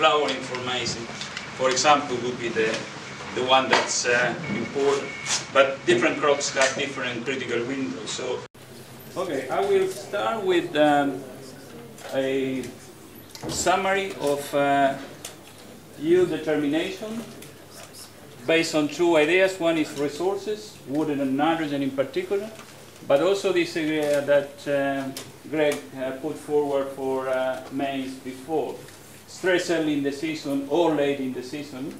flowering formation, for example, would be the, the one that's uh, important. But different crops have different critical windows. So, okay, I will start with um, a summary of uh, yield determination based on two ideas. One is resources, water and nitrogen in particular, but also this idea that uh, Greg uh, put forward for uh, maize before. Stress early in the season or late in the season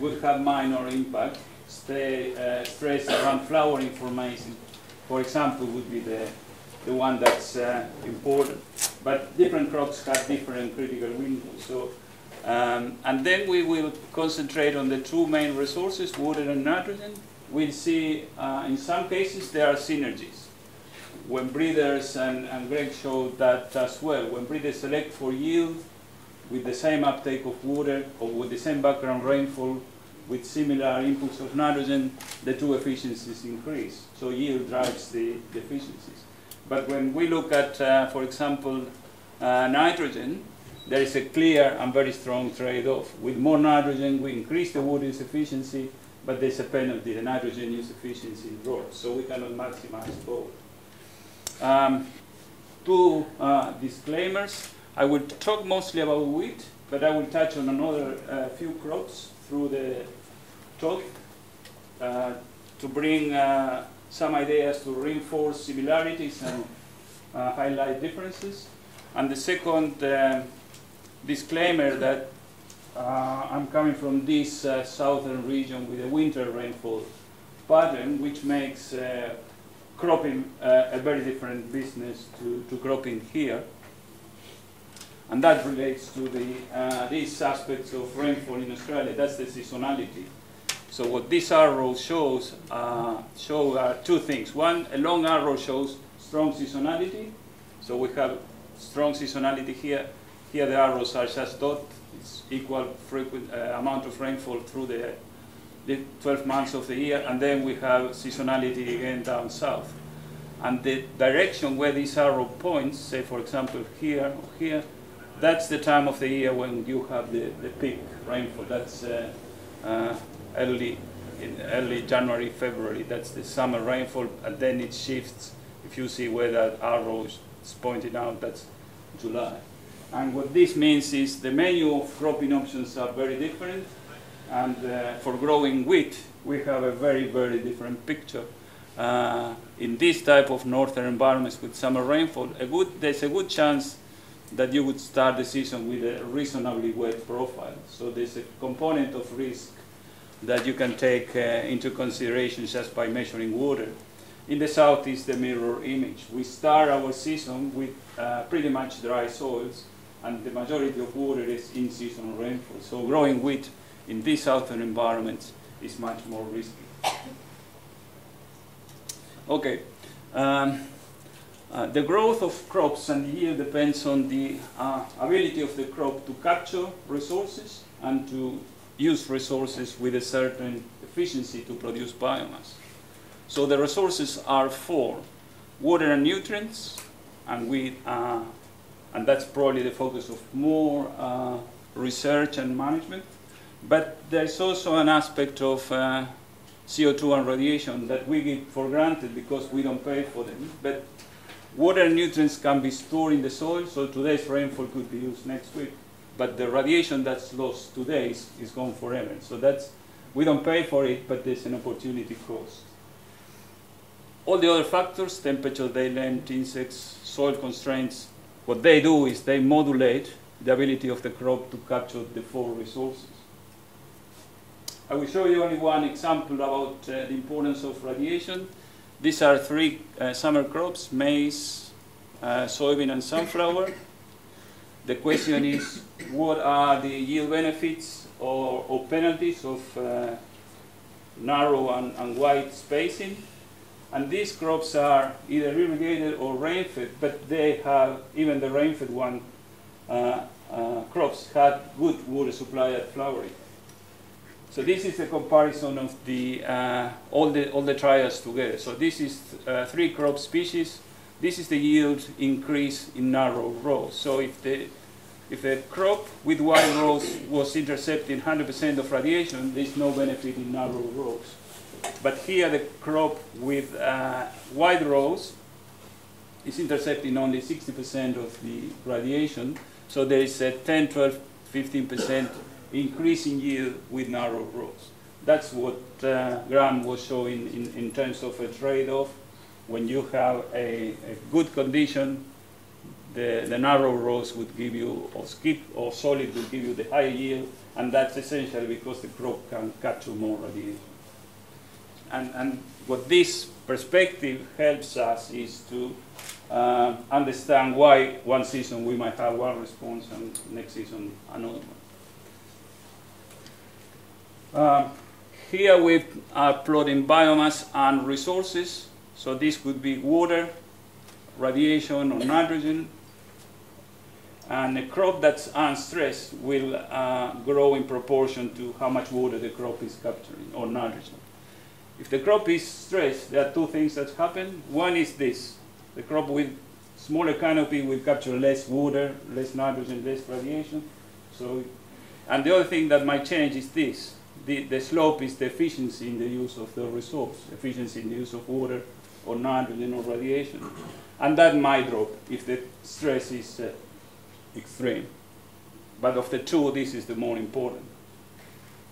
would have minor impact. Stay, uh, stress around flowering for maize, for example, would be the, the one that's uh, important. But different crops have different critical windows. So um, and then we will concentrate on the two main resources, water and nitrogen. We'll see uh, in some cases there are synergies. When breeders, and, and Greg showed that as well, when breeders select for yield with the same uptake of water or with the same background rainfall with similar inputs of nitrogen, the two efficiencies increase. So yield drives the, the efficiencies. But when we look at, uh, for example, uh, nitrogen, there is a clear and very strong trade-off. With more nitrogen, we increase the water use efficiency, but there's a penalty. The nitrogen use efficiency drops, so we cannot maximize both. Um, two uh, disclaimers. I will talk mostly about wheat, but I will touch on another uh, few crops through the talk uh, to bring uh, some ideas to reinforce similarities and uh, highlight differences. And the second um, disclaimer that uh, I'm coming from this uh, southern region with a winter rainfall pattern, which makes uh, cropping uh, a very different business to, to cropping here. And that relates to the, uh, these aspects of rainfall in Australia. That's the seasonality. So what this arrow shows uh, show are two things. One, a long arrow shows strong seasonality. So we have strong seasonality here here the arrows are just dot. It's equal frequent uh, amount of rainfall through the, the 12 months of the year, and then we have seasonality again down south. And the direction where this arrow points, say for example here or here, that's the time of the year when you have the, the peak rainfall. That's uh, uh, early, in early January, February. That's the summer rainfall, and then it shifts. If you see where that arrow is pointing out, that's July. And what this means is the menu of cropping options are very different. And uh, for growing wheat, we have a very, very different picture. Uh, in this type of northern environments with summer rainfall, a good, there's a good chance that you would start the season with a reasonably wet profile. So there's a component of risk that you can take uh, into consideration just by measuring water. In the south is the mirror image. We start our season with uh, pretty much dry soils, and the majority of water is in seasonal rainfall. So growing wheat in these southern environments is much more risky. Okay. Um, uh, the growth of crops and yield depends on the uh, ability of the crop to capture resources and to use resources with a certain efficiency to produce biomass. So the resources are four, water and nutrients, and we uh, and that's probably the focus of more uh, research and management. But there's also an aspect of uh, CO2 and radiation that we give for granted because we don't pay for them. But water and nutrients can be stored in the soil, so today's rainfall could be used next week. But the radiation that's lost today is, is gone forever. So that's, we don't pay for it, but there's an opportunity cost. All the other factors, temperature, day length, insects, soil constraints, what they do is they modulate the ability of the crop to capture the four resources. I will show you only one example about uh, the importance of radiation. These are three uh, summer crops, maize, uh, soybean, and sunflower. The question is, what are the yield benefits or, or penalties of uh, narrow and, and wide spacing? And these crops are either irrigated or rain-fed, but they have, even the rain-fed one, uh, uh, crops had good water supply at flowering. So this is a comparison of the, uh, all, the, all the trials together. So this is uh, three crop species. This is the yield increase in narrow rows. So if the if a crop with wide rows was intercepting 100% of radiation, there's no benefit in narrow rows. But here the crop with uh, wide rows is intercepting only 60% of the radiation, so there is a 10, 12, 15% increase in yield with narrow rows. That's what uh, Graham was showing in, in terms of a trade-off. When you have a, a good condition, the, the, narrow rows would give you, or skip or solid would give you the higher yield, and that's essentially because the crop can capture more radiation. And, and what this perspective helps us is to uh, understand why one season we might have one response and next season another one. Uh, here we are plotting biomass and resources. So this could be water, radiation, or nitrogen. And a crop that's unstressed will uh, grow in proportion to how much water the crop is capturing, or nitrogen. If the crop is stressed, there are two things that happen. One is this. The crop with smaller canopy will capture less water, less nitrogen, less radiation. So, and the other thing that might change is this. The, the slope is the efficiency in the use of the resource, efficiency in the use of water or nitrogen or radiation. And that might drop if the stress is uh, extreme. But of the two, this is the more important.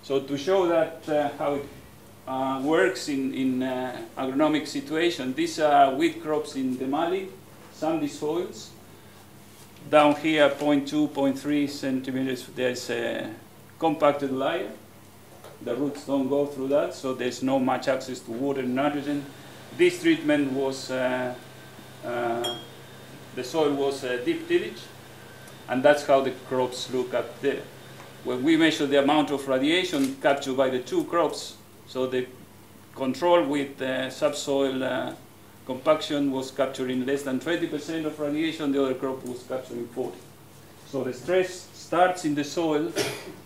So to show that uh, how it uh, works in, in uh, agronomic situation. These are wheat crops in the Mallee, sandy soils. Down here, 0.2, 0.3 centimeters, there's a compacted layer. The roots don't go through that, so there's no much access to water and nitrogen. This treatment was, uh, uh the soil was uh, deep tillage, and that's how the crops look up there. When we measure the amount of radiation captured by the two crops, so the control with uh, subsoil uh, compaction was capturing less than 20% of radiation, the other crop was capturing 40. So the stress starts in the soil,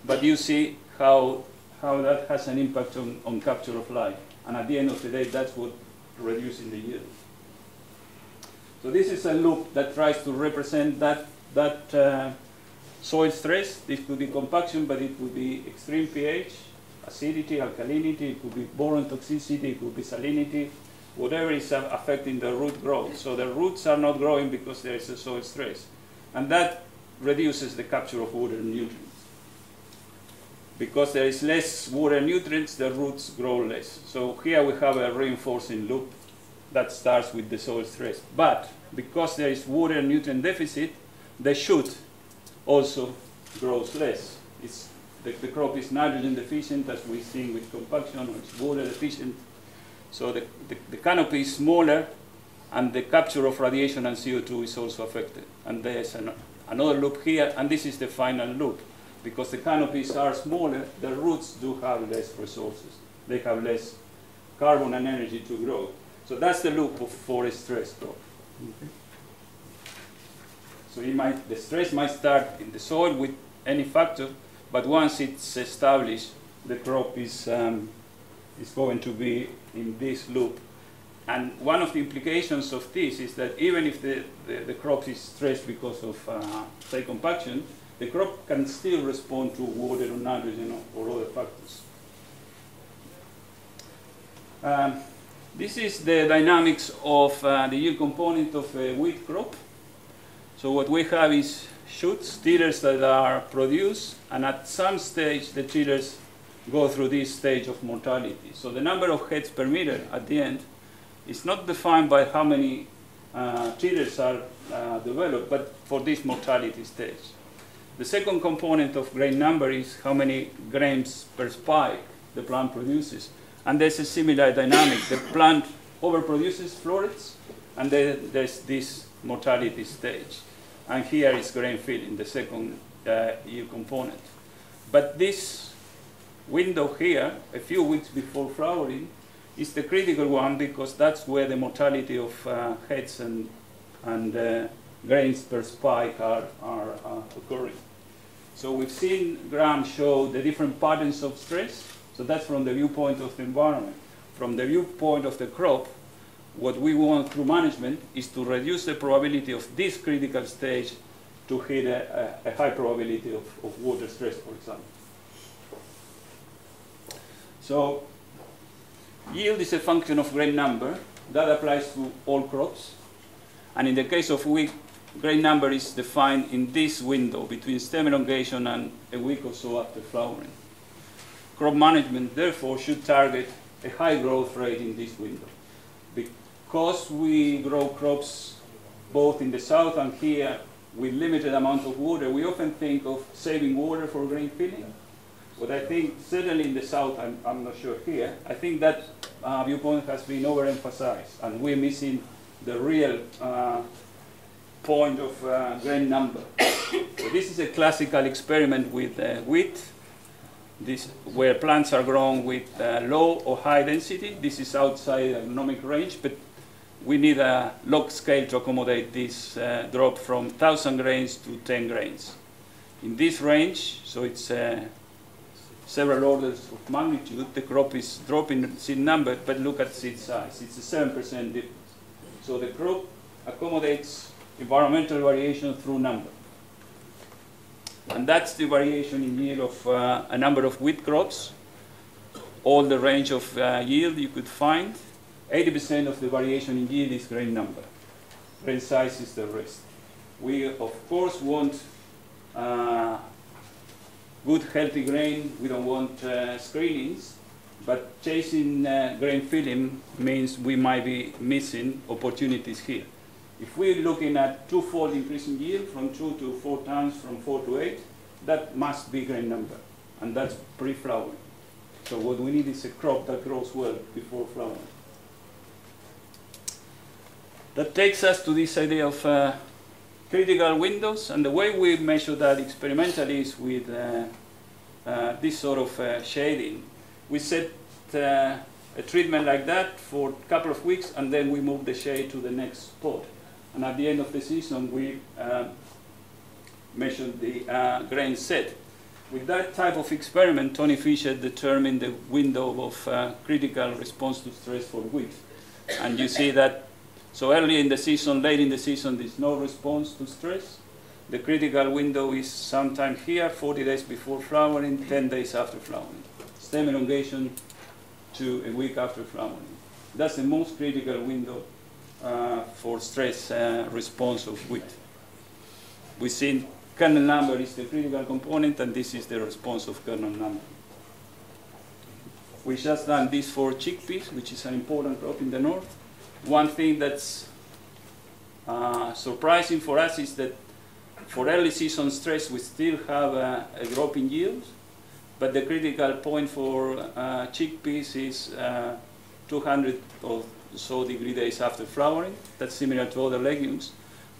but you see how, how that has an impact on, on capture of light. And at the end of the day, that's what reducing the yield. So this is a loop that tries to represent that, that uh, soil stress. This could be compaction, but it could be extreme pH, acidity, alkalinity, it could be boron toxicity, it could be salinity, whatever is affecting the root growth. So the roots are not growing because there is a soil stress. And that reduces the capture of water and nutrients. Because there is less water nutrients, the roots grow less. So here we have a reinforcing loop that starts with the soil stress. But because there is water nutrient deficit, the shoot also grows less. It's the, the crop is nitrogen deficient, as we've seen with compaction, or it's water deficient. So the, the, the, canopy is smaller, and the capture of radiation and CO2 is also affected. And there's an, another loop here, and this is the final loop. Because the canopies are smaller, the roots do have less resources. They have less carbon and energy to grow. So that's the loop of forest stress. Okay. So might, the stress might start in the soil with any factor, but once it's established, the crop is, um, is going to be in this loop. And one of the implications of this is that even if the, the, the crop is stressed because of, uh, say, compaction, the crop can still respond to water or nitrogen or, other factors. Um, this is the dynamics of uh, the yield component of a wheat crop. So what we have is shoots, tillers that are produced, and at some stage the tillers go through this stage of mortality. So the number of heads per meter at the end is not defined by how many uh, tillers are uh, developed, but for this mortality stage. The second component of grain number is how many grains per spike the plant produces. And there's a similar dynamic. The plant overproduces florets, and then there's this mortality stage and here is grain filling, the second uh, component. But this window here, a few weeks before flowering, is the critical one because that's where the mortality of uh, heads and, and uh, grains per spike are, are uh, occurring. So we've seen Graham show the different patterns of stress. So that's from the viewpoint of the environment. From the viewpoint of the crop, what we want through management is to reduce the probability of this critical stage to hit a, a, a high probability of, of water stress, for example. So yield is a function of grain number. That applies to all crops. And in the case of wheat, grain number is defined in this window between stem elongation and a week or so after flowering. Crop management, therefore, should target a high growth rate in this window. Because we grow crops both in the south and here with limited amount of water, we often think of saving water for grain filling. But I think, certainly in the south, I'm, I'm not sure here, I think that uh, viewpoint has been overemphasized, and we're missing the real uh, point of uh, grain number. so this is a classical experiment with uh, wheat, this, where plants are grown with uh, low or high density. This is outside the agronomic range, but we need a log scale to accommodate this uh, drop from 1,000 grains to 10 grains. In this range, so it's uh, several orders of magnitude, the crop is dropping seed number, but look at seed size. It's a 7% difference. So the crop accommodates environmental variation through number. And that's the variation in yield of uh, a number of wheat crops, all the range of uh, yield you could find. 80% of the variation in yield is grain number. Grain size is the rest. We, of course, want uh, good, healthy grain. We don't want uh, screenings. But chasing uh, grain filling means we might be missing opportunities here. If we're looking at two-fold increase in yield from two to four tons, from four to eight, that must be grain number. And that's pre-flowering. So what we need is a crop that grows well before flowering. That takes us to this idea of uh, critical windows, and the way we measure that experimentally is with uh, uh, this sort of uh, shading. We set uh, a treatment like that for a couple of weeks, and then we move the shade to the next spot. And at the end of the season, we uh, the grain set. With that type of experiment, Tony Fischer determined the window of critical response to stress for wheat. And you see that so early in the season, late in the season, there's no response to stress. The critical window is sometime here, 40 days before flowering, 10 days after flowering. Stem elongation to a week after flowering. That's the most critical window uh, for stress uh, response of wheat. We've seen kernel number is the critical component, and this is the response of kernel number. We just done this for chickpeas, which is an important crop in the north. One thing that's uh, surprising for us is that for early season stress, we still have a, a drop in yield, but the critical point for uh, chickpeas is uh, 200 or so degree days after flowering. That's similar to other legumes.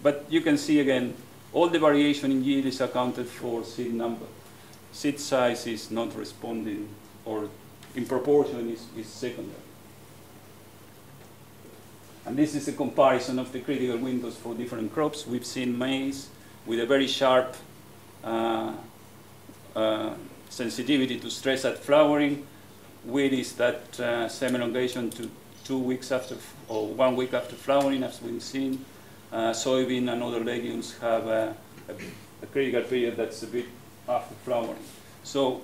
But you can see again, all the variation in yield is accounted for seed number. Seed size is not responding, or in proportion is, is secondary. And this is a comparison of the critical windows for different crops. We've seen maize with a very sharp uh, uh, sensitivity to stress at flowering. Wheat is that uh, elongation to two weeks after, or one week after flowering, as we've seen. Uh, soybean and other legumes have a, a, a critical period that's a bit after flowering. So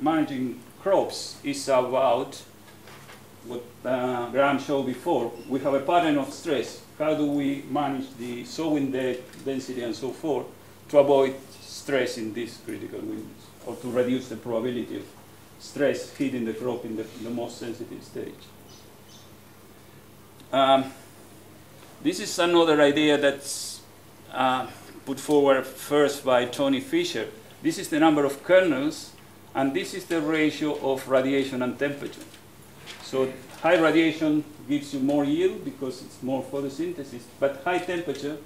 managing crops is about what uh, Graham showed before, we have a pattern of stress. How do we manage the sowing density, and so forth to avoid stress in these critical windows, or to reduce the probability of stress hitting the crop in the, in the most sensitive stage? Um, this is another idea that's uh, put forward first by Tony Fischer. This is the number of kernels, and this is the ratio of radiation and temperature. So high radiation gives you more yield because it's more photosynthesis, but high temperature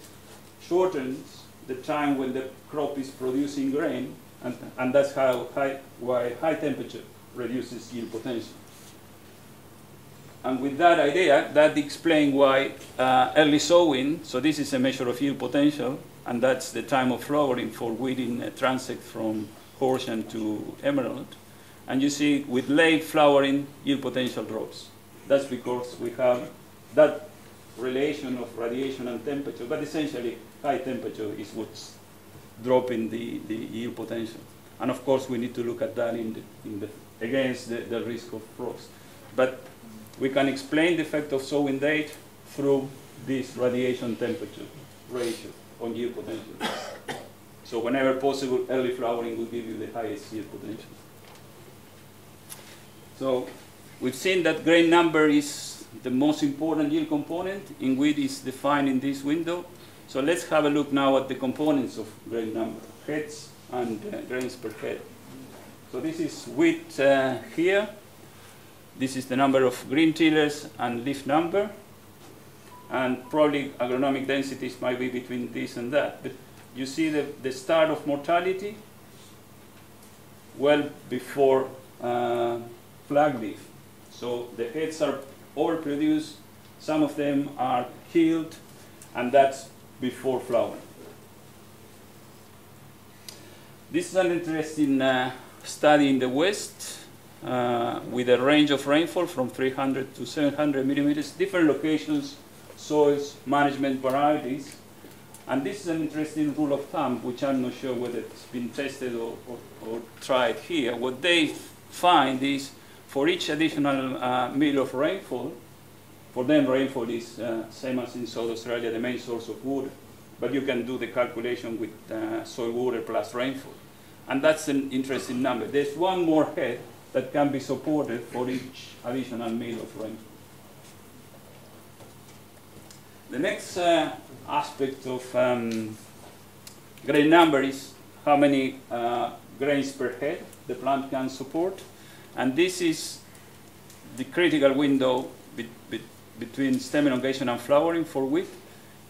shortens the time when the crop is producing grain, and, and that's how high, why high temperature reduces yield potential. And with that idea, that explains why uh, early sowing, so this is a measure of yield potential, and that's the time of flowering for weeding a transect from Horsham to Emerald. And you see with late flowering, yield potential drops. That's because we have that relation of radiation and temperature, but essentially high temperature is what's dropping the, the yield potential. And of course, we need to look at that in the, in the, against the, the risk of frost. But we can explain the effect of sowing date through this radiation temperature ratio on yield potential. so whenever possible, early flowering will give you the highest yield potential. So we've seen that grain number is the most important yield component in wheat is defined in this window. So let's have a look now at the components of grain number, heads and uh, grains per head. So this is wheat uh, here. This is the number of green tillers and leaf number. And probably agronomic densities might be between this and that. But you see the, the start of mortality well before uh, flag leaf. So the heads are overproduced, some of them are killed, and that's before flowering. This is an interesting uh, study in the West uh, with a range of rainfall from 300 to 700 millimeters, different locations, soils, management varieties. And this is an interesting rule of thumb, which I'm not sure whether it's been tested or, or, or tried here. What they find is for each additional uh, mill of rainfall, for them rainfall is uh, same as in South Australia, the main source of water. But you can do the calculation with uh, soil water plus rainfall. And that's an interesting number. There's one more head that can be supported for each additional mill of rainfall. The next uh, aspect of um, grain number is how many uh, grains per head the plant can support. And this is the critical window be be between stem elongation and flowering for wheat.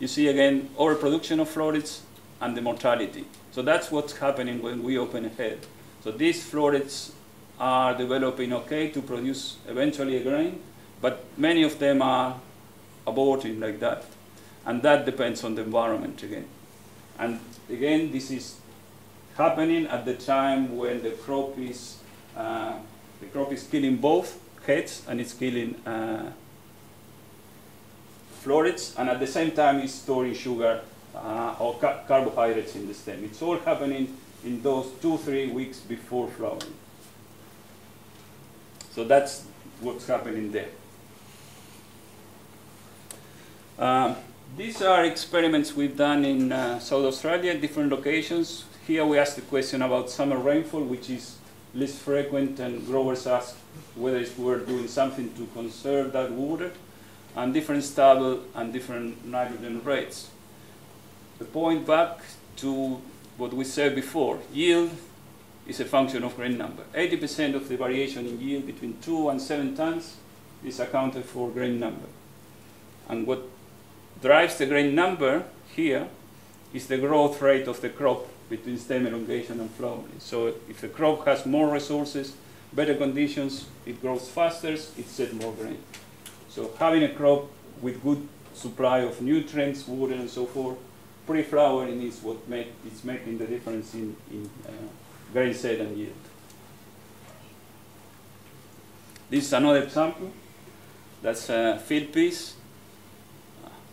You see again overproduction of florets and the mortality. So that's what's happening when we open a head. So these florets are developing okay to produce eventually a grain, but many of them are aborting like that. And that depends on the environment again. And again, this is happening at the time when the crop is, uh, the crop is killing both heads and it's killing uh, florets, and at the same time it's storing sugar uh, or ca carbohydrates in the stem. It's all happening in those two, three weeks before flowering. So that's what's happening there. Uh, these are experiments we've done in uh, South Australia, at different locations. Here we asked the question about summer rainfall, which is less frequent, and growers ask whether we're doing something to conserve that water, and different stubble and different nitrogen rates. The point back to what we said before, yield is a function of grain number. 80% of the variation in yield between 2 and 7 tons is accounted for grain number. And what drives the grain number here is the growth rate of the crop between stem elongation and flowering. So if the crop has more resources, better conditions, it grows faster, it sets more grain. So having a crop with good supply of nutrients, water, and so forth, pre-flowering is what make, is making the difference in, in uh, grain set and yield. This is another example. That's a field peas.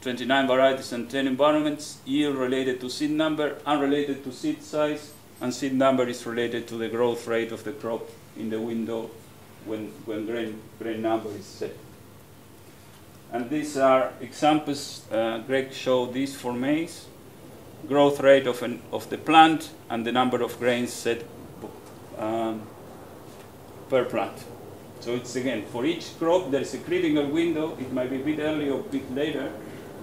29 varieties and 10 environments, yield related to seed number, unrelated to seed size, and seed number is related to the growth rate of the crop in the window when, when grain, grain number is set. And these are examples, uh, Greg showed these for maize, growth rate of, an, of the plant and the number of grains set um, per plant. So it's again, for each crop there is a critical window, it might be a bit early or a bit later,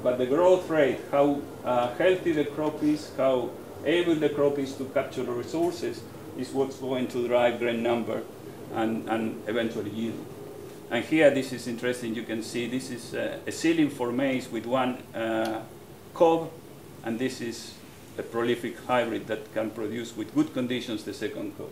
but the growth rate, how uh, healthy the crop is, how able the crop is to capture the resources, is what's going to drive grain number and, and eventually yield. And here, this is interesting, you can see this is uh, a ceiling for maize with one uh, cob, and this is a prolific hybrid that can produce with good conditions the second cob.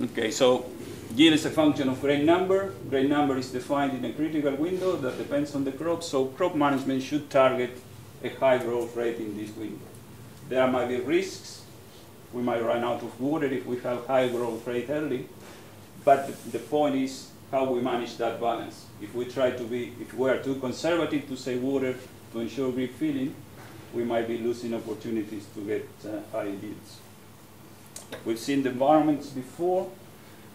Okay, so yield is a function of grain number. Grain number is defined in a critical window that depends on the crop, so crop management should target a high growth rate in this window. There might be risks. We might run out of water if we have high growth rate early, but the point is how we manage that balance. If we try to be, if we are too conservative to save water, to ensure green filling, we might be losing opportunities to get uh, high yields. We've seen the environments before,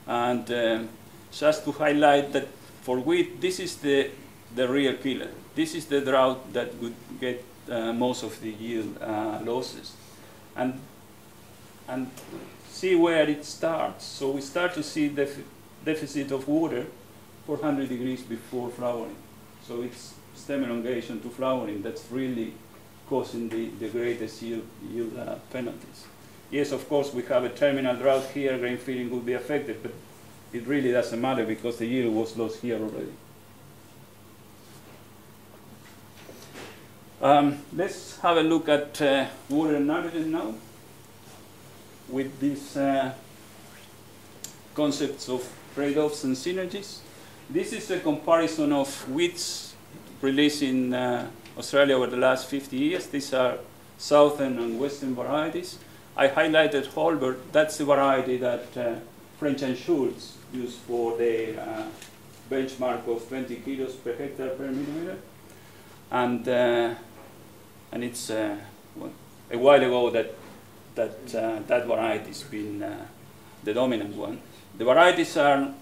and um, just to highlight that for wheat, this is the, the real killer. This is the drought that would get uh, most of the yield uh, losses. And, and see where it starts. So we start to see def deficit of water 400 degrees before flowering. So it's stem elongation to flowering that's really causing the, the greatest yield, yield uh, penalties. Yes, of course, we have a terminal drought here, grain filling would be affected, but it really doesn't matter because the yield was lost here already. Um, let's have a look at uh, water and nitrogen now with these uh, concepts of trade-offs and synergies. This is a comparison of wheats released in uh, Australia over the last 50 years. These are southern and western varieties. I highlighted Halberd. That's the variety that uh, French and Schultz used for their uh, benchmark of 20 kilos per hectare per millimeter. And, uh, and it's uh, a while ago that that, uh, that variety has been the dominant one. The varieties are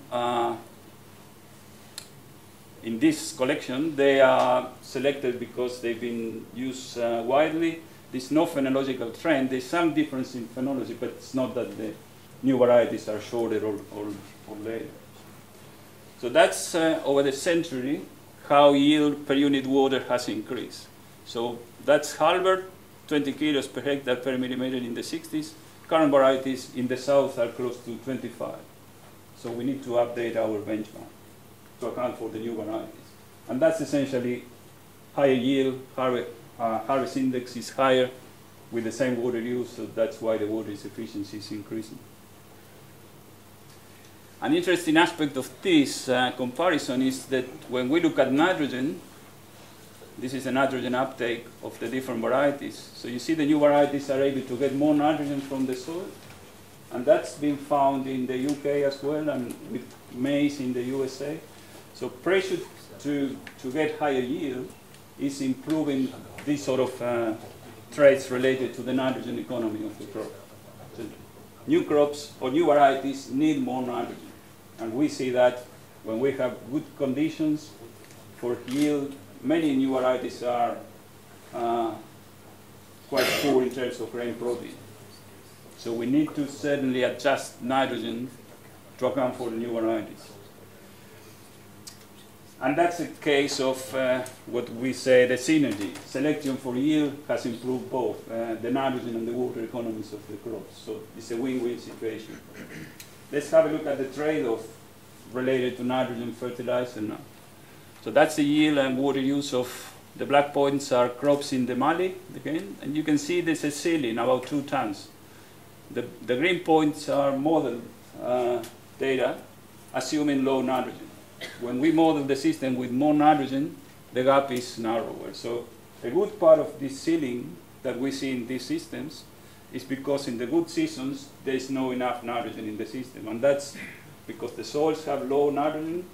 in this collection, they are selected because they've been used uh, widely. There's no phenological trend. There's some difference in phenology, but it's not that the new varieties are shorter or, or, or later. So that's uh, over the century how yield per unit water has increased. So that's Halberd, 20 kilos per hectare per millimeter in the 60s. Current varieties in the south are close to 25. So we need to update our benchmark to account for the new varieties. And that's essentially higher yield, higher, uh, harvest index is higher with the same water use, so that's why the water efficiency is increasing. An interesting aspect of this uh, comparison is that when we look at nitrogen, this is a nitrogen uptake of the different varieties. So you see the new varieties are able to get more nitrogen from the soil. And that's been found in the UK as well and with maize in the USA. So pressure to, to get higher yield is improving these sort of uh, traits related to the nitrogen economy of the crop. So new crops or new varieties need more nitrogen. And we see that when we have good conditions for yield, many new varieties are uh, quite poor in terms of grain protein. So we need to certainly adjust nitrogen to account for the new varieties. And that's a case of uh, what we say the synergy. Selection for yield has improved both uh, the nitrogen and the water economies of the crops. So it's a win-win situation. Let's have a look at the trade-off related to nitrogen fertilizer now. So that's the yield and water use of the black points are crops in the Mallee again, and you can see there's a ceiling about two tons. The, the green points are model uh, data assuming low nitrogen when we model the system with more nitrogen, the gap is narrower. So a good part of this ceiling that we see in these systems is because in the good seasons, there is no enough nitrogen in the system. And that's because the soils have low nitrogen,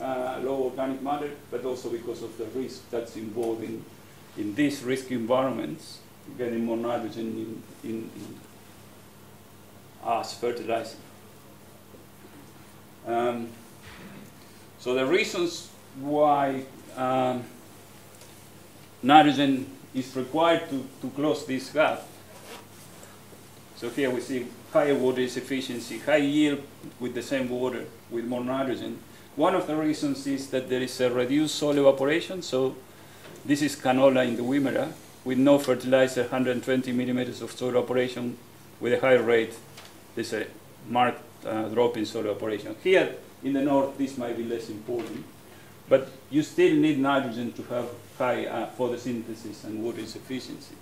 uh, low organic matter, but also because of the risk that's involved in, in these risky environments, getting more nitrogen in, in, in as fertilizer. Um, so the reasons why um, nitrogen is required to, to close this gap. So here we see higher water efficiency, high yield with the same water with more nitrogen. One of the reasons is that there is a reduced soil evaporation. So this is canola in the Wimmera with no fertilizer, 120 millimeters of soil evaporation with a high rate. There's a marked uh, drop in soil evaporation. Here, in the north, this might be less important. But you still need nitrogen to have high uh, photosynthesis and water efficiency.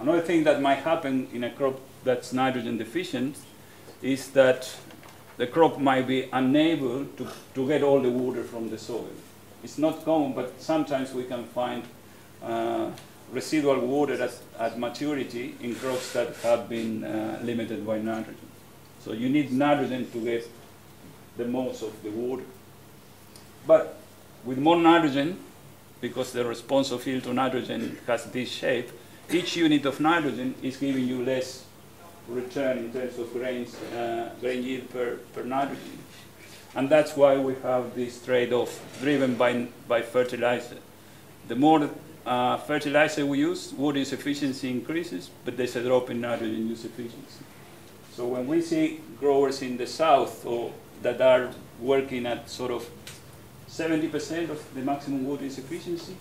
Another thing that might happen in a crop that's nitrogen deficient is that the crop might be unable to, to get all the water from the soil. It's not common, but sometimes we can find uh, residual water at, at, maturity in crops that have been uh, limited by nitrogen. So you need nitrogen to get the most of the water. But with more nitrogen, because the response of field to nitrogen has this shape, each unit of nitrogen is giving you less return in terms of grains, uh, grain yield per, per nitrogen. And that's why we have this trade-off driven by, by fertilizer. The more uh, fertilizer we use, water use efficiency increases, but there's a drop in nitrogen use efficiency. So when we see growers in the south or that are working at sort of 70% of the maximum water efficiency,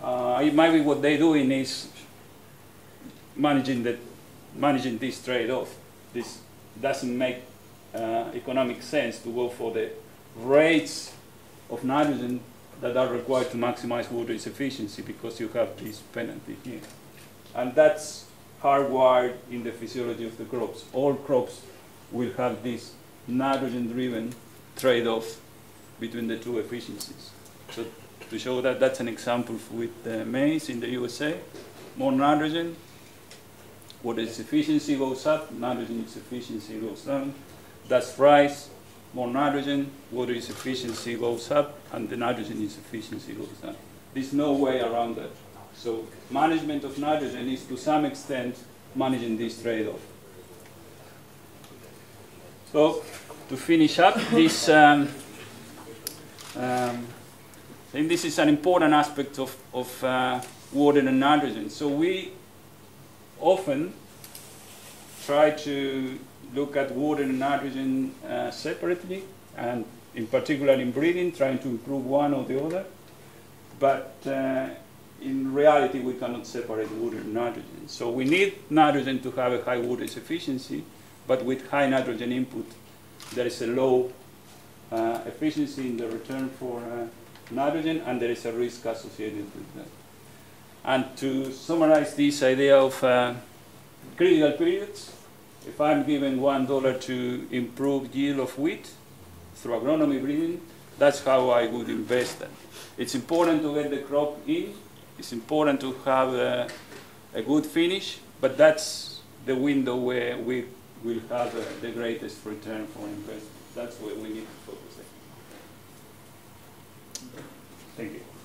uh, it might be what they're doing is managing the managing this trade-off. This doesn't make uh, economic sense to go for the rates of nitrogen that are required to maximize water efficiency because you have this penalty here. And that's hardwired in the physiology of the crops. All crops will have this nitrogen-driven trade-off between the two efficiencies. So to show that, that's an example with maize in the USA. More nitrogen, water efficiency goes up, nitrogen use efficiency goes down. That's rice, more nitrogen, water use efficiency goes up, and the nitrogen use efficiency goes down. There's no way around that. So management of nitrogen is to some extent managing this trade-off. So to finish up, this um, um, I think this is an important aspect of, of uh, water and nitrogen. So we often try to look at water and nitrogen uh, separately, and in particular in breeding, trying to improve one or the other. But uh, in reality, we cannot separate water and nitrogen. So we need nitrogen to have a high water efficiency, but with high nitrogen input, there is a low uh, efficiency in the return for uh, nitrogen, and there is a risk associated with that. And to summarize this idea of uh, critical periods, if I'm given one dollar to improve yield of wheat through agronomy breeding, that's how I would invest that. It's important to get the crop in. It's important to have a, a good finish, but that's the window where we will have uh, the greatest return for investment. That's where we need to focus. Thank you.